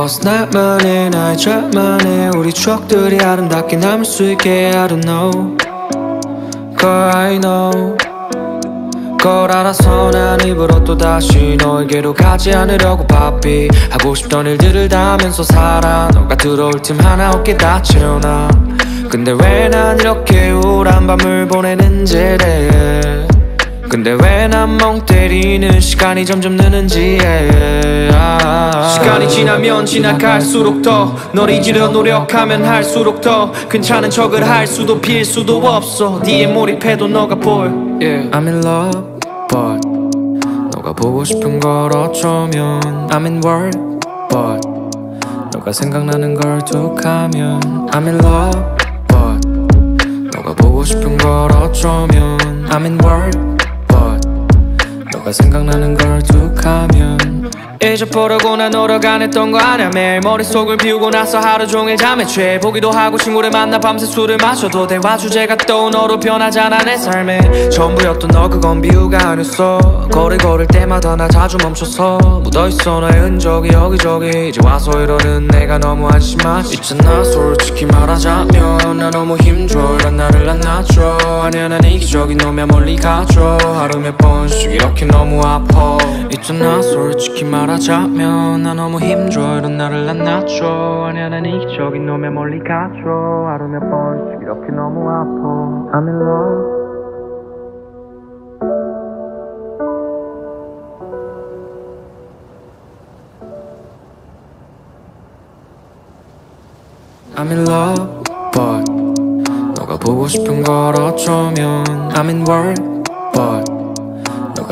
버스 날만에 나의 잠만에 우리 추억들이 아름답게 남을 수 있게 I don't know. Girl I know. 걸 알아서 난 입으로 또다시 너에게로 가지 않으려고 바삐. 하고 싶던 일들을 다 하면서 살아. 너가 들어올 틈 하나 없게 다 채워놔 근데 왜 난 이렇게 우울한 밤을 보내는지 래 근데 왜 난 멍 때리는 시간이 점점 느는지 아. 시간이 지나면 지나갈수록 더 널 잊으려 노력하면 할수록 더 괜찮은 척을 할 수도 빌 수도 없어. 뒤에 몰입해도 너가 보여 yeah. I'm in love but 너가 보고 싶은 걸 어쩌면 I'm in work but 너가 생각나는 걸 툭하면 I'm in love but 너가 보고 싶은 걸 어쩌면 I'm in work but 너가 생각나는 걸 툭하면 잊어보려고 난 노력 안 했던 거 아냐 매일 머릿속을 비우고 나서 하루 종일 잠에 취해. 보기도 하고 친구를 만나 밤새 술을 마셔도 대화 주제가 또 너로 변하잖아 내 삶에. 전부였던 너 그건 비유가 아니었어. 거리 걸을 때마다 나 자주 멈춰서 묻어있어. 너의 흔적이 여기저기 이제 와서 이러는 내가 너무 한심하지. 있잖아 솔직히 말하자면 나 너무 힘줘 이런 나를 안 놔줘. 아니야 난 이기적인 놈이야. 멀리 가줘. 하루 몇 번씩 이렇게 너무 아파. 있잖아 솔직히 말하자면 나 너무 힘줘 이런 나를 안 놔줘 아니야 난 이기적인 놈이야 멀리 가줘 하루 몇 번씩 이렇게 너무 아파. I'm in love. I'm in love, but 너가 보고 싶은 걸 어쩌면 I'm in work, but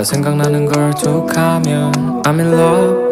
생각나는 걸 툭 하면 I'm in love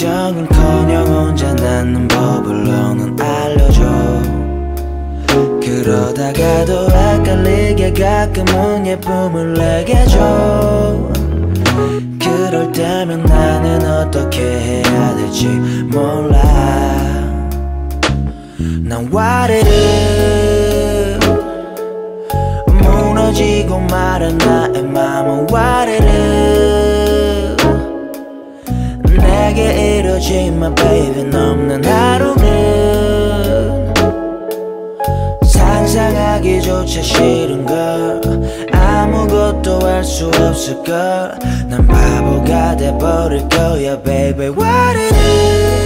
근데 걱정은커녕 혼자 낳는 법을 너는 알려줘. 그러다가도 헷갈리게 가끔은 예쁨을 내게 줘. 그럴 때면 나는 어떻게 해야 될지 몰라. 난 와르르 무너지고 말은 나의 맘은 와르르 내게 이루어지만 baby 넘는 하루는 상상하기조차 싫은 걸 아무것도 할 수 없을 걸난 바보가 돼버릴 거야 baby. 와르르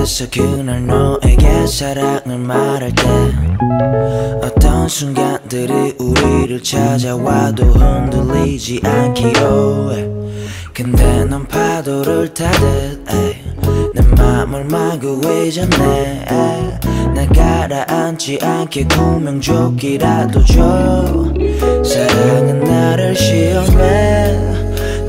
얘기했어 그날 너에게 사랑을 말할 때 어떤 순간들이 우리를 찾아와도 흔들리지 않기로 해. 근데 넌 파도를 타듯 내 맘을 마구 이전해 날 가라앉지 않게 구명조끼라도 줘. 사랑은 나를 시험해.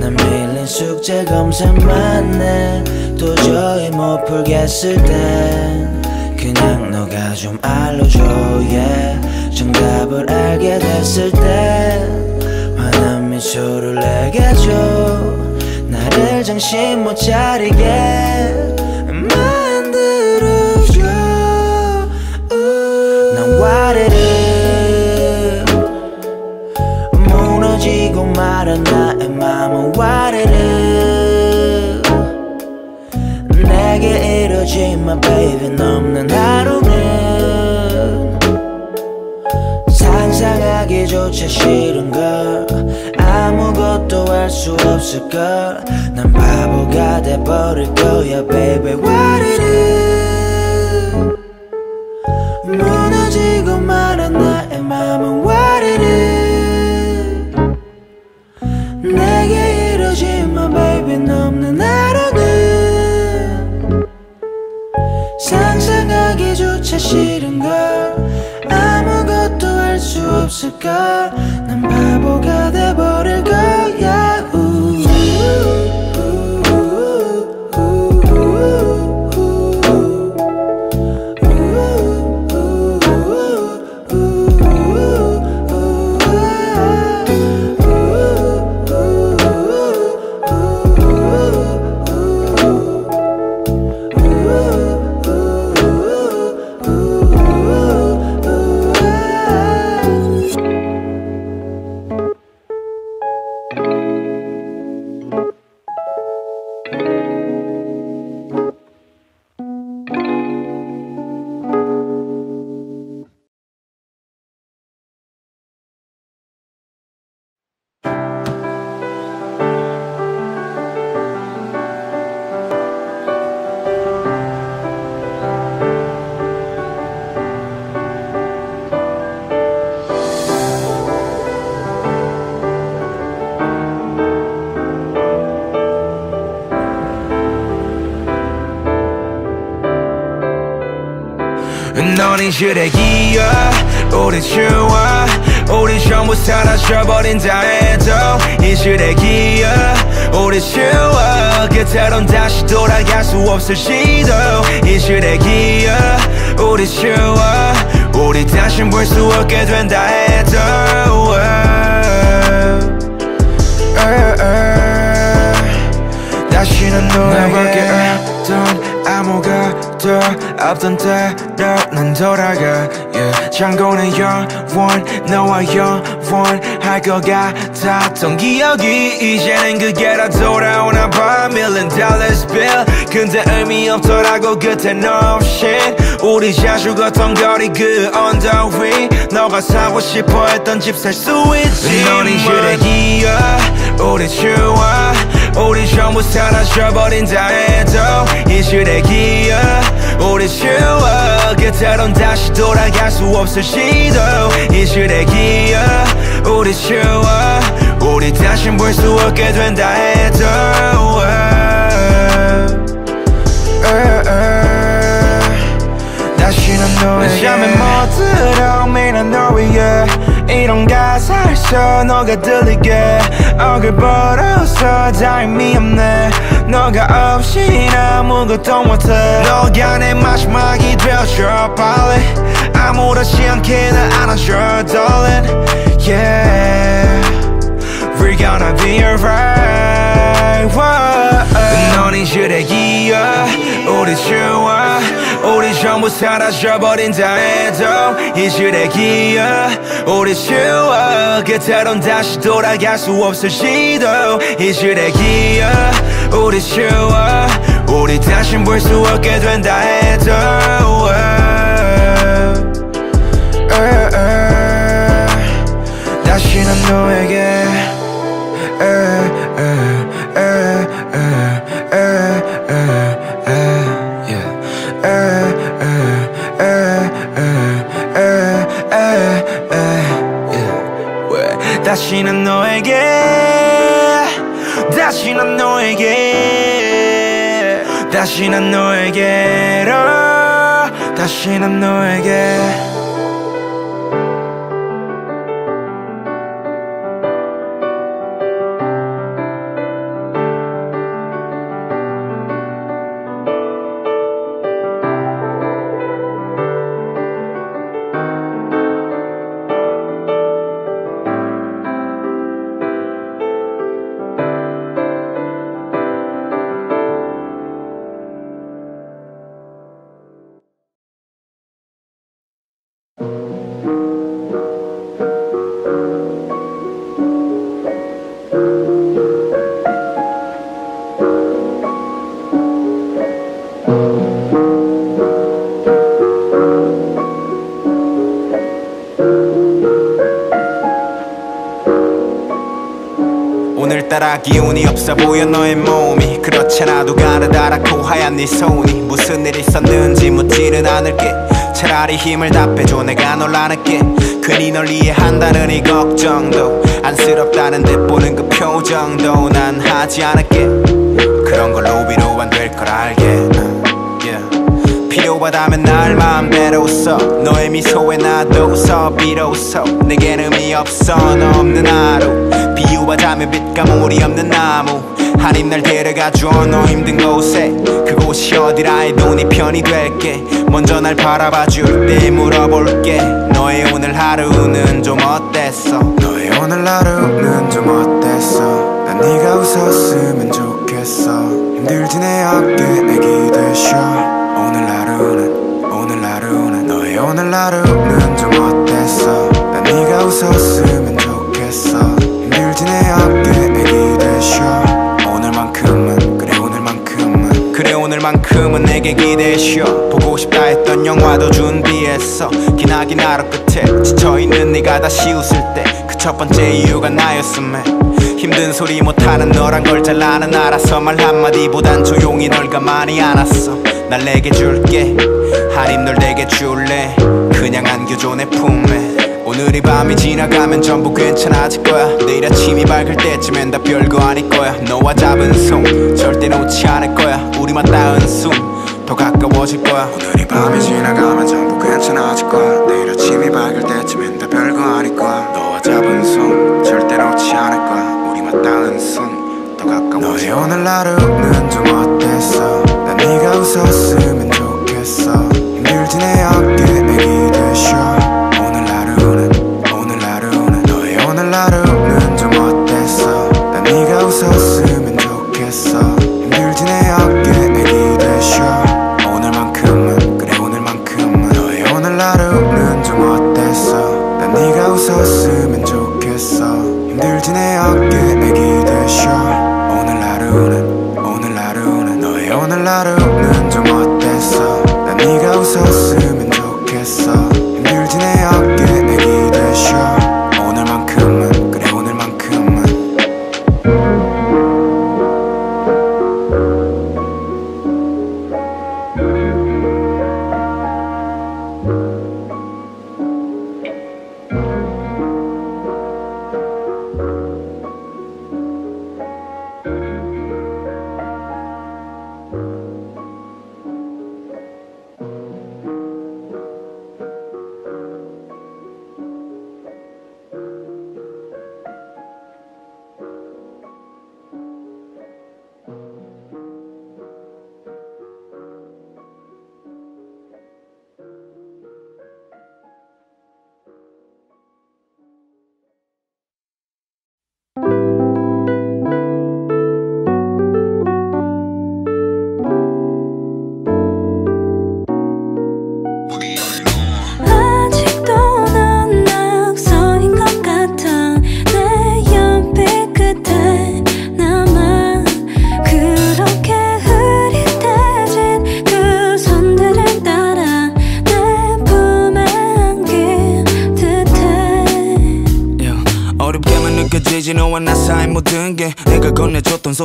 난 밀린 숙제 검사만 해. 도저히 못 풀겠을 땐 그냥 너가 좀 알려줘 yeah. 정답을 알게 됐을 땐 환한 미소를 내게 줘. 나를 정신 못 차리게 만들어줘. 난 와르르. 무너지고 말은 나의 맘은 와르르 내게 이루어지만 baby. 넘는 하루는 상상하기조차 싫은 걸. 아무것도 할 수 없을 걸 난 바보가 돼버릴 거야 baby. 와르르 수 없을 걸 너는 쓰레기야 우리 추워. 우리 전부 사라져버린다 해도 이 쓰레기야 우리 추워. 그때론 다시 돌아갈 수 없을 시도. 이 쓰레기야 우리 추워. 우리 다신 볼 수 없게 된다 해도. 다시는 너에게 없던 아무 아무것도 없던 때로 난 돌아가. Yeah. 창고는 영원 너와 영원할 것 같았던 기억이 이제는 그게 다 돌아오나 봐. Million dollars bill 근데 의미 없더라고 no shit. 우리 자주 걷던 거리 그 언덕 위 너가 사고 싶어 했던 집 살 수 있지 넌 이제 기억 우리 추억 우리 전부 사라져버린 다 해도 이슬의 기억 우리 추억. 그때론 다시 돌아갈 수 없을 시도. 이슬의 기억 우리 추억. 우리 다신 볼 수 없게 된다 해도. 다시는 너에게 잠에 못 들어 미는 너 위에 이런 가사를 써 너가 들리게. 얼굴 벌어서 다 의미 없네. 너가 없이 아무것도 못해. 너가 내 마지막이 되어줘 빨리. 아무렇지 않게 날 안아줘 darling. Yeah. We're gonna be alright. 넌 이슬의 기억 우리 추억 우리 전부 사라져버린다 해도 이슬의 기억 우리 추억 그때론 다시 돌아갈 수 없을 시도. 이슬의 기억 우리 추억 우리 다신 볼 수 없게 된다 해도. 다시는 너에게 다시는 너에게 다시는 너에게 다시는 너에게로 다시는 너에게 기운이 없어 보여 너의 몸이. 그렇잖아도 가느다랗고 하얀 네 손이. 무슨 일 있었는지 묻지는 않을게. 차라리 힘을 답해줘 내가 널 안을게. 괜히 널 이해한다는 이 걱정도 안쓰럽다는 듯 보는 그 표정도 난 하지 않을게. 그런 걸로 위로 안 될 걸 알게. 필요하다면 날 마음대로 써 너의 미소에 나도 웃어. 비로소 내겐 의미 없어. 너 없는 하루. 비유하자면 빛가물이 없는 나무. 한입 날 데려가줘 너 힘든 곳에. 그곳이 어디라 해도 네 편이 될게. 먼저 날 바라봐줄 때 물어볼게. 너의 오늘 하루는 좀 어땠어? 너의 오늘 하루는 좀 어땠어? 난 네가 웃었으면 좋겠어. 힘들 지 내 어깨 애기 되셔 하루는 오늘 하루는 너의 오늘 하루는 좀 어땠어? 난 네가 웃었으면 좋겠어. 내 어깨 애기 되셔 오늘만큼은 그래 오늘만큼은. 그래 오늘만큼은 내게 기대셔 보고 싶다 했던 영화도 준비했어. 기나긴 하루 끝에 지쳐있는 네가 다시 웃을 때 그 첫 번째 이유가 나였음에 힘든 소리 못하는 너란 걸 잘 나는 알아서 말 한마디보단 조용히 널 가만히 안았어. 날 내게 줄게. 한입 널 내게 줄래? 그냥 안겨줘 내 품에. 오늘 이 밤이 지나가면 전부 괜찮아질 거야. 내일 아침이 밝을 때쯤엔 다 별거 아닐 거야. 너와 잡은 손 절대 놓지 않을 거야. 우리만 닿은 숨 더 가까워질 거야. 오늘 이 밤이 지나가면 전부 괜찮아질 거야. 내일 아침이 밝을 때쯤엔 다 별거 아닐 거야. 너와 잡은 손 절대 놓지 않을 거야 숨더 가까워질 거야 너의 오늘 하루는 좀 어땠어? 난 네가 웃었으면 좋겠어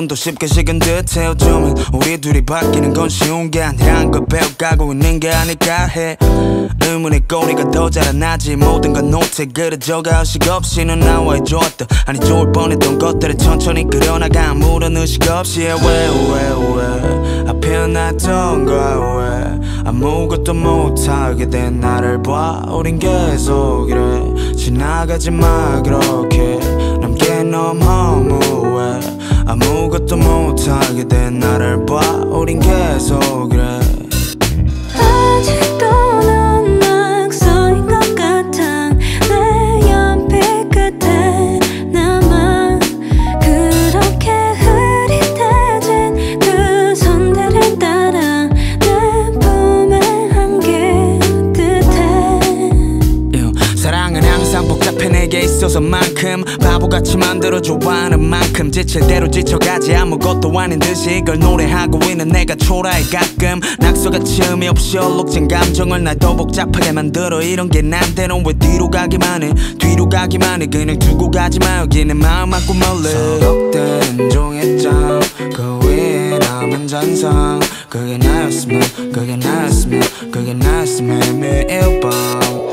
손도 쉽게 식은 듯해 어쩌면 우리 둘이 바뀌는 건 쉬운 게 아니란 걸 배워가고 있는 게 아닐까 해. 의문의 꼬리가 더 자라나지. 모든 건 노트에 그려져가 의식 없이 넌 나와의 좋았던 아니 좋을 뻔했던 것들을 천천히 그려나가 아무런 의식 없이. 왜왜왜 앞에 놨던 거왜? 아무것도 못하게 된 나를 봐. 우린 계속 이래. 지나가지 마 그렇게. 남게 너무 허무해 아무것도 못하게 된 나를 봐. 우린 계속 이래. 아직도 넌 낙서인 것 같아. 내 연필 끝에 남아. 그렇게 흐릿해진 그 손들을 따라 내 품에 안길 듯해 Yeah. 사랑은 항상 복잡해 내게 있어서만큼 바보같이 만들어 좋아하는 만큼 지칠 대로 지쳐가지 아무것도 아닌 듯이 이걸 노래하고 있는 내가 초라해 가끔 낙서같이 의미 없이 얼룩진 감정을 날 더 복잡하게 만들어 이런 게 난데는 왜 뒤로 가기만 해? 뒤로 가기만 해. 그냥 두고 가지 마. 여기는 마음 안고 멀리. 서걱대는 종이장. 그 위에 남은 잔상. 그게 나였으면 그게 나였으면 그게 나였으면. 매일 밤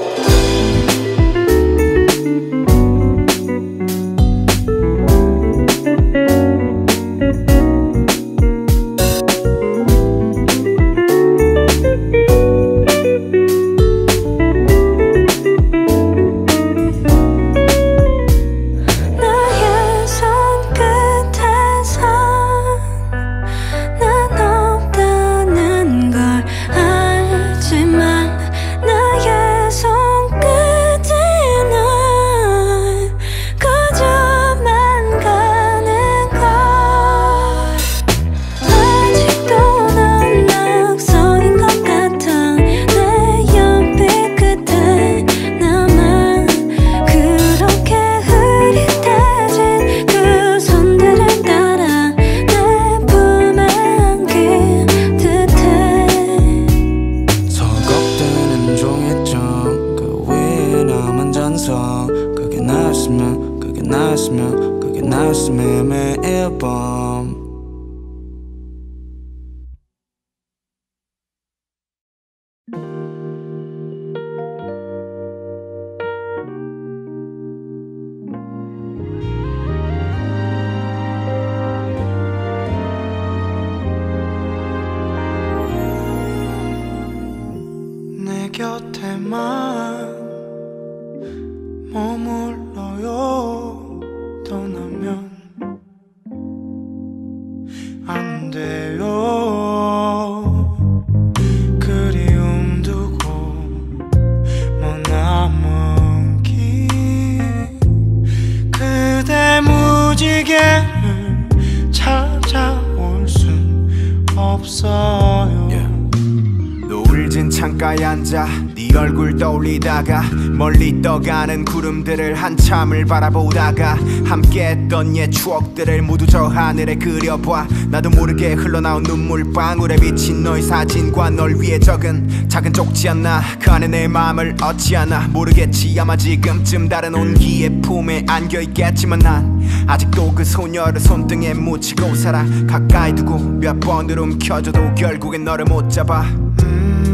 떠가는 구름들을 한참을 바라보다가 함께 했던 옛 추억들을 모두 저 하늘에 그려봐. 나도 모르게 흘러나온 눈물 방울에 비친 너의 사진과 널 위해 적은 작은 쪽지였나 그 안에 내 마음을 어찌하나 모르겠지 아마 지금쯤 다른 온기의 품에 안겨있겠지만 난 아직도 그 소녀를 손등에 묻히고 살아. 가까이 두고 몇 번을 움켜줘도 결국엔 너를 못 잡아. 불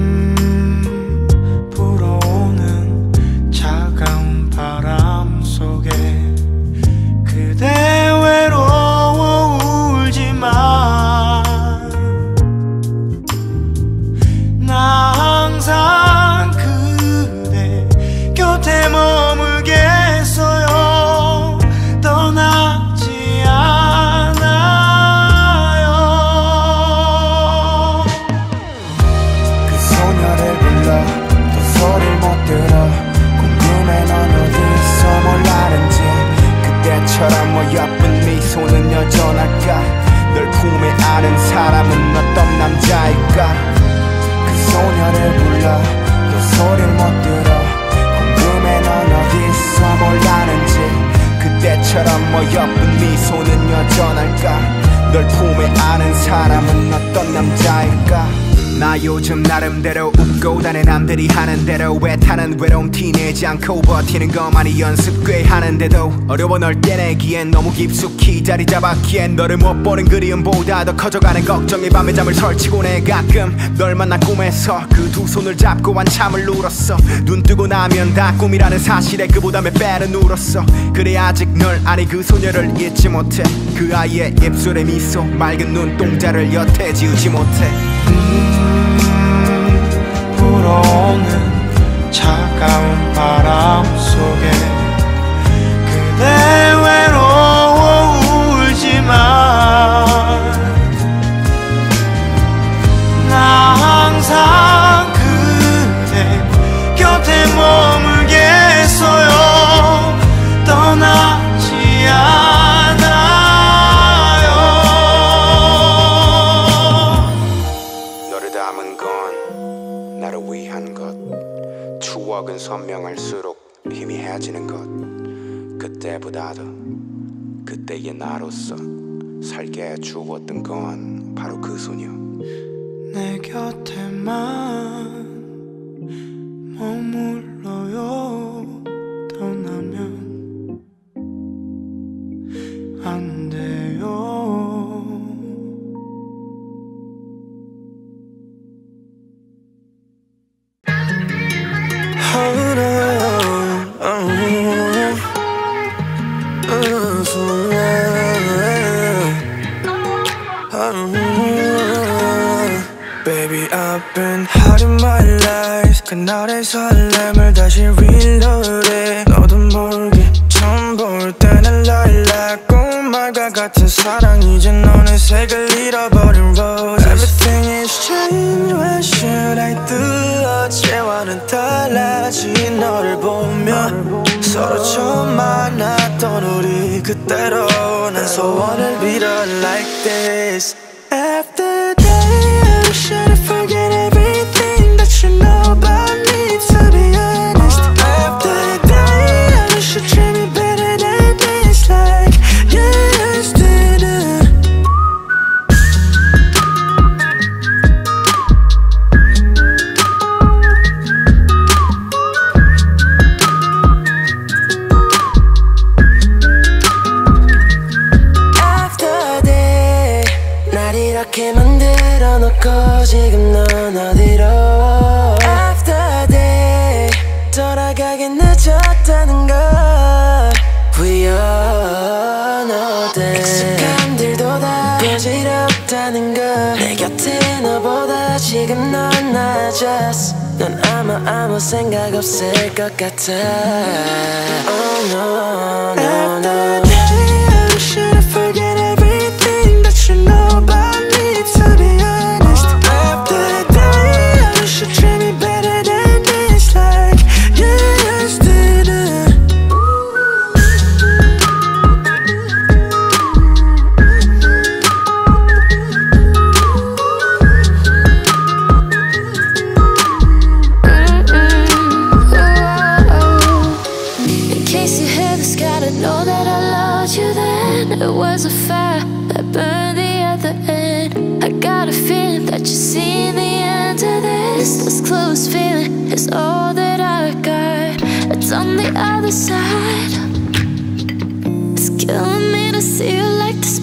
버티는 것만이 연습 꽤 하는데도 어려워 널 떼내기엔 너무 깊숙이 자리 잡았기엔 너를 못 보는 그리움보다 더 커져가는 걱정이 밤에 잠을 설치고 내 가끔 널 만나 꿈에서 그 두 손을 잡고 한참을 울었어. 눈 뜨고 나면 다 꿈이라는 사실에 그보다 몇 배는 울었어. 그래 아직 널 아니 그 소녀를 잊지 못해. 그 아이의 입술에 미소 맑은 눈동자를 여태 지우지 못해. 불어오는 차가운 바람 속에 그대 외로워 울지만 나 항상 그대 곁에 머물겠어요 선명할수록 희미해지는 것. 그때보다도 그때의 나로서 살게 해주었던 건 바로 그 소녀 내 곁에만 머물 Been hiding my lies 그날의 설렘을 다시 reload해 너도 모르게 처음 볼 때는 lilac 꽃말과 같은 사랑 이제 너는 색을 잃어버린 rose Everything is changed What should I do 어제와는 달라진 너를 보면 서로 처음 만났던 우리 그때로 난 소원을 빌어 like this 익숙함들도 다 부질없다는 걸내 곁에 너보다 지금 넌 낮았어. 넌 아마 아무 생각 없을 것 같아. Oh no no no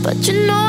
but you know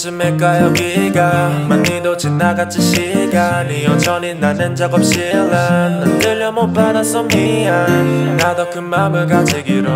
어디쯤일까 여기가 많이도 지나갔지 시간이 여전히 나는 작업실란 난 들려 못 받았어 미안. 나도 그 맘을 가지기로.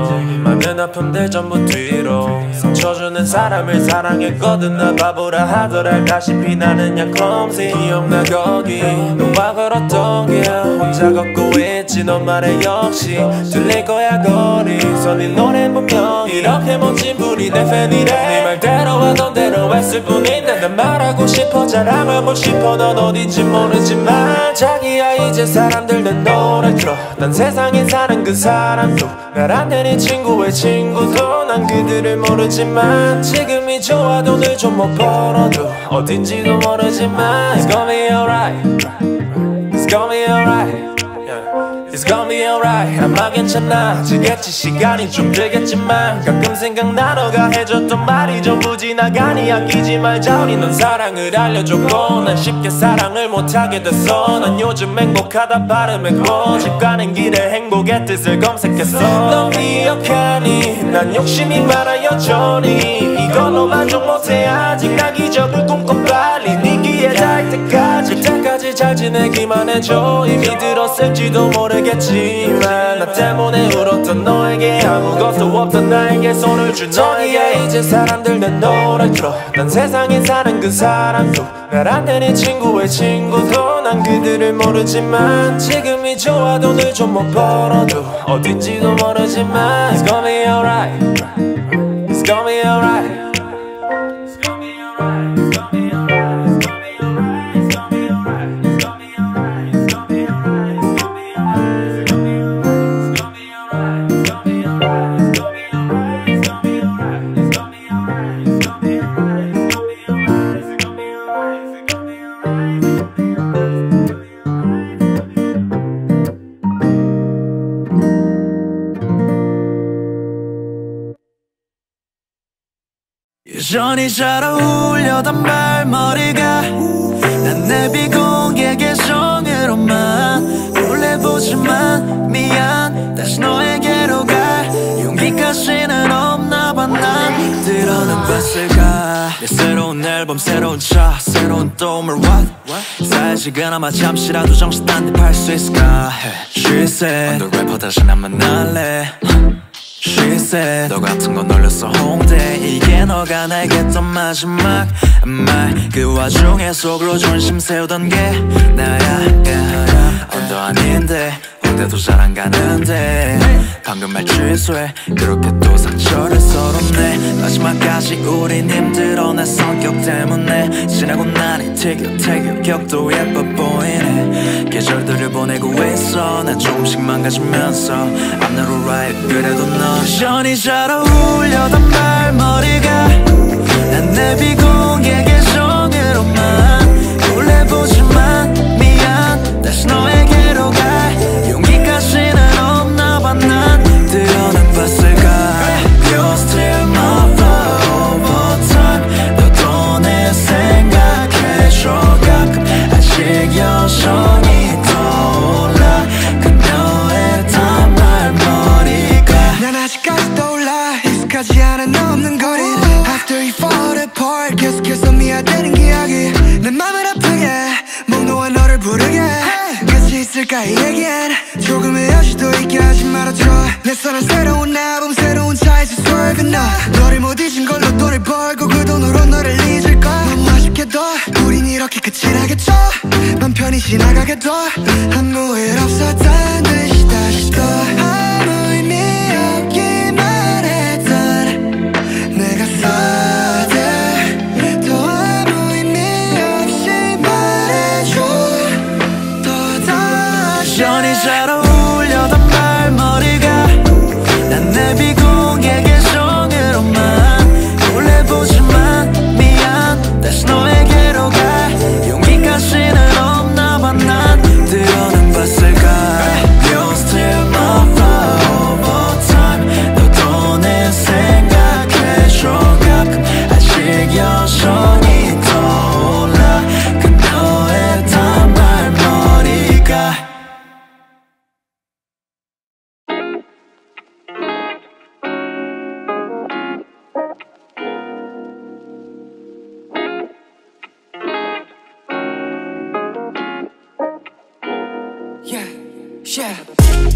많은 아픔들 전부 뒤로. 상처 주는 사람을 사랑했거든. 나 바보라 하더랄다시피 나는 약홈시 기억나 거기. 너와 걸었던 길. 혼자 걷고 있지 너 말에 역시. 들릴 거야 거리. 선이 노래 분명 이렇게 멋진 분이 내 팬이래. 네 말대로 하던 대로 했을 뿐인데 난 말하고 싶어 자랑 하고 싶어 넌 어딘지 모르지만 자기야 이제 사람들 내 노래 들어 난 세상에 사는 그 사람도 말안 되는 친구의 친구도 난 그들을 모르지만 지금이 좋아 돈을 좀 못 벌어도 어딘지도 모르지만 It's gonna be alright It's gonna be alright. It's gonna be alright. 아마 괜찮아지겠지 시간이 좀 들겠지만 가끔 생각나 너가 해줬던 말이 전부 지나가니 아끼지 말자 우리 넌 사랑을 알려줬고 난 쉽게 사랑을 못하게 됐어. 난 요즘 행복하다 발음했고 집 가는 길에 행복의 뜻을 검색했어. 넌 기억하니 난 욕심이 많아 여전히 이걸로 만족 못해. 아직 나 기적을 꿈꿔 빨리 네 귀에 닿을 때까지 잘 지내기만 해줘. 이미 들었을지도 모르겠지만 나 때문에 울었던 너에게 아무것도 없던 나에게 손을 준 너에게. 이제 사람들 내 노래 들어. 난 세상에 사는 그 사람도 되는 친구의 친구도. 난 그들을 모르지만 지금이 좋아 돈을 좀 못 벌어도 어딘지도 모르지만 It's gonna be alright. It's gonna be alright 여전히 잘 어울려던 말머리가 난 내 비공개 계정으로만 몰래 보지만 미안. 다시 너에게로 갈 용기까지는 없나 봐난 들어는 봤을까 내 새로운 앨범 새로운 차 새로운 또물 what 사실 그나마 잠시라도 정신 딴데 팔 수 있을까? She said. 래퍼 다시 난 만날래 She 너 같은 건 놀렸어 홍대. 이게 너가 나에게 했던 마지막 말. 그 와중에 속으로 존심 세우던 게 나야. 언더 아닌데 홍대도 잘 안 가는데 방금 말 취소해. 그렇게 또 상처를 서럽네. 마지막까지 우린 힘들어 내 성격 때문에 지나고 나니 티격태격 격도 예뻐 보이네. 계절들을 보내고 있어. 난 조금씩 망가지면서 I'm not alright. 그래도 너 여전히 잘 어울려던 말머리가 난내 비공개 계정으로만 몰래보지만 미안. 다시 너에게로 갈 가까이 얘기해 조금의 여지도 있게 하지 말아줘 내 사랑 새로운 나봄 새로운 차에서 swerve 나. 너를 못 잊은 걸로 돈을 벌고 그 돈으로 너를 잊을까 너무 아쉽게도 우린 이렇게 끝이 나겠죠? 맘 편히 지나가게도 아무 일 없었던 듯이 다시 또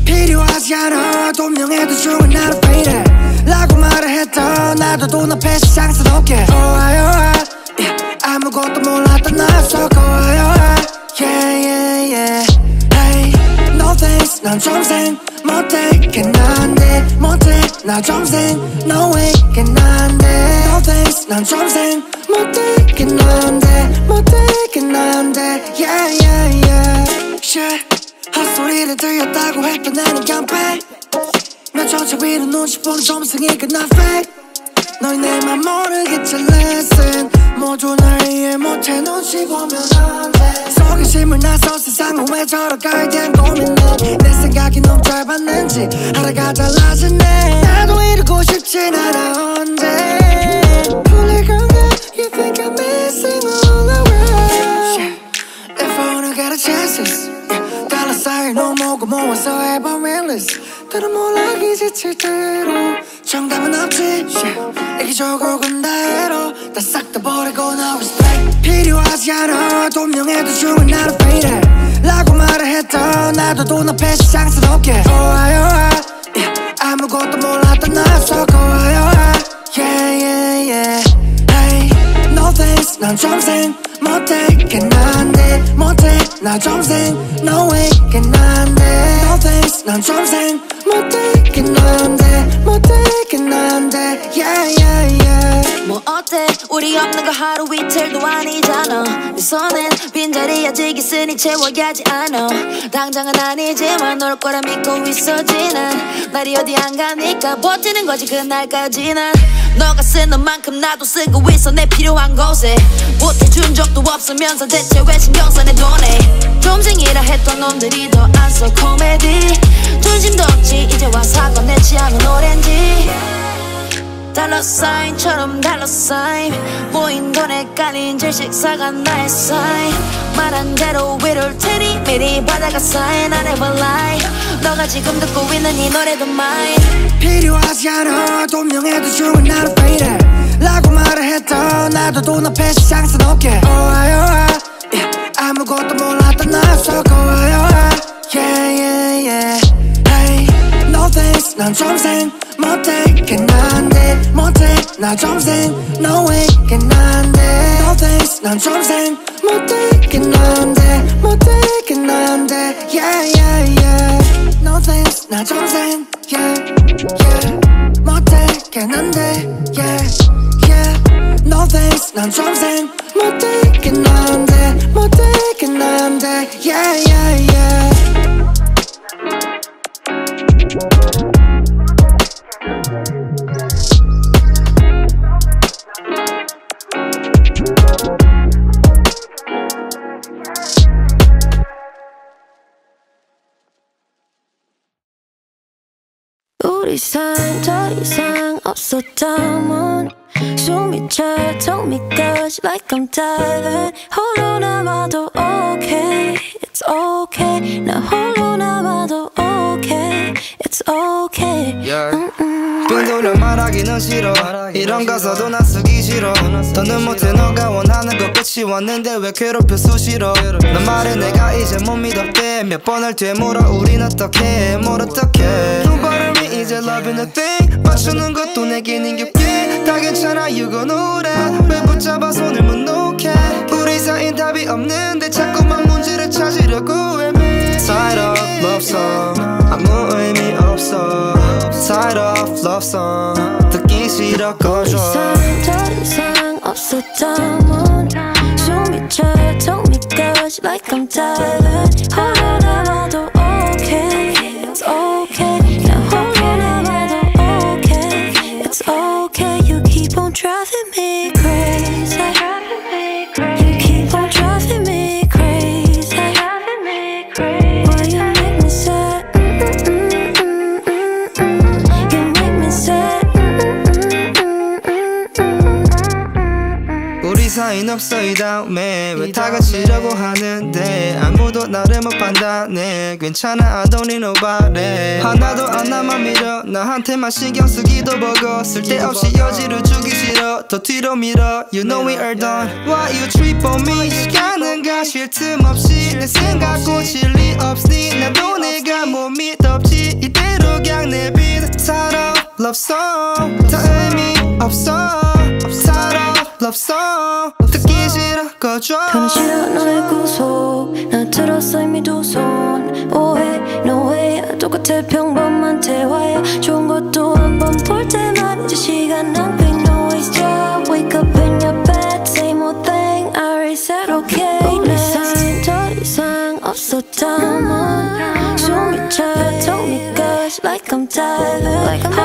필요하지 않아 돈명해도 좋은 나를 faded 라고 말을 했던 나도 돈 앞에 상스럽게 oh, oh, yeah. 아무것도 몰랐던 I, oh, I, yeah, yeah, yeah. Hey, no thanks 난 좀생 못해 괜한데 못해 나 좀생 no way 괜한데 no thanks 난 좀생 못해 괜한데 못해 괜한데 yeah, yeah, yeah. shit 헛소리를 들렸다고 했던 나는 깜빡 몇 정체 위로 눈치 보는 점승이가 나 fake 너희 내맘 모르겠지 listen. 모두 날 이해 못해 눈치 보면 안돼. 속이심을 나서 세상은 왜 저럴까에 대한 고민해? 내 생각이 너무 짧았는지 하루가 달라지네. 나도 이루고 싶진 않아 언제? 풀릴 건가 You think I'm missing all around If I wanna get a chances 쌓인 오모고 모아서 해본 realist 때론 몰라 이제 칠 대로. 정답은 없지. Yeah. 이기적으로 군다 해로. 다 싹 다 버리고 no respect. 필요하지 않아. 돈명해도 좋은 나를 faded 라고 말을 했던 나도 돈 앞에 oh I, yeah. 아무것도 몰랐던 oh I, yeah yeah yeah. Hey, no thanks. 난 좀생 못해 괜한데. 못해 나 좀생. no 괜한데. No 난 좀생. 못해 괜한데. 못해 괜한데. 뭐 어때? 우리 없는 거 하루 이틀도 아니잖아. 내 손엔 빈자리 아직 있으니 채워야지 않아 당장은 아니지만 올 거라 믿고 있어지는 날이 어디 안 가니까 버티는 거지 그날까지는. 너가 쓰는 만큼 나도 쓰고 있어 내 필요한 곳에. 보태준 적도 없으면서 대체 왜 신경 써내 돈에 좀생이라 했던 놈들이 더 안 써 코미디. 존심도 없지 이제 와 사과 내 취향은 오렌지. 달러 사인처럼 달러 사인. 모인 돈에 깔린 질식사가 나의 사인. 말한 대로 위로를 테니 미리 받아가 사인 I never lie 너가 지금 듣고 있는 이 노래도 mine. 필요하지 않아. 돈명해도 좋은 나를 faded 라고 말을 했던 나도 돈 앞에 상스럽게 oh I, oh yeah. 아무것도 몰랐던 I, oh I, yeah yeah yeah Hey, no thanks 난 좀생 못해 괜한데 못해 나 no way 괜한데 no thanks 난 좀생 못해 괜한데 못해 괜한데 yeah yeah yeah no thanks 나 좀생 이상 없었다면 숨이 차 told me gosh like I'm diving 홀로 남아도 okay. It's okay. 나 홀로 남아도 okay. It's okay. Yeah. 음, 음. 빙 돌려 말하기는 싫어. 이런 가사도 난 쓰기 싫어. 더는 못해 너가 원하는 것 끝이 왔는데 왜 괴롭혀 수시로? 너 말해 내가 이제 못 믿었대. 몇 번을 되물어 우린 어떻게 뭘 어떻게 두 발음이 이제 loving the thing 맞추는 것도 내겐 힘겹게 다 괜찮아 know that 왜 붙잡아 손을 못 놓게? 우리 사이엔 답이 없는데 자꾸만 문제를 찾으려고 애매. Side of love song. 아무 의미 없어. Side of love song. 듣기 싫어 꺼줘 더 이상 차요 Told me gosh like I'm tired 사이는 없어 이 다음에 왜 다 같이려고 하는데 아무도 나를 못 판단해 괜찮아 I don't need nobody. 하나도 안 남아 밀어. 나한테만 신경 쓰기도 버거. 쓸데없이 여지를 주기 싫어. 더 뒤로 밀어. You know we are done. Why you trip on me? 시간은 가쉴 틈 없이 내 생각 고칠 리 없으니 나도 내가 못 믿었지. 이대로 그냥 내빈 살아 love song. 다 의미 없어. 살아 love song 당신은 너의 구속 나 들었어 이미 두손 오해 너의 똑같아 평범한 대화야 좋은 것도 한 번 볼 때만 이제 시간 낭비 No waste job wake up in your bed same old thing I already said okay 우리 사이 더 이상 없었잖아 숨이 차 Told me gosh like I'm diving like I'm